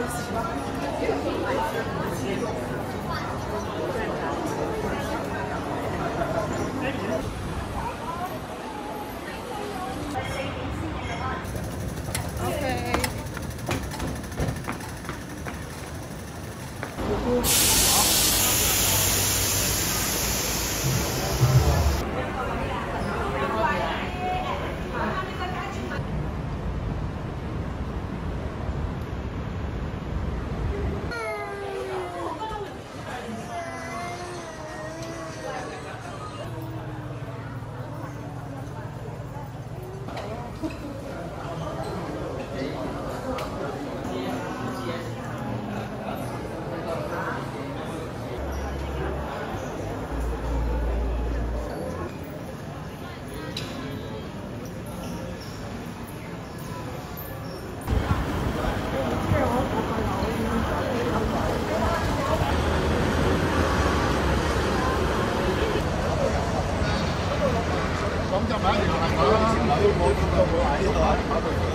咁咁就白领还早上醒了又不会去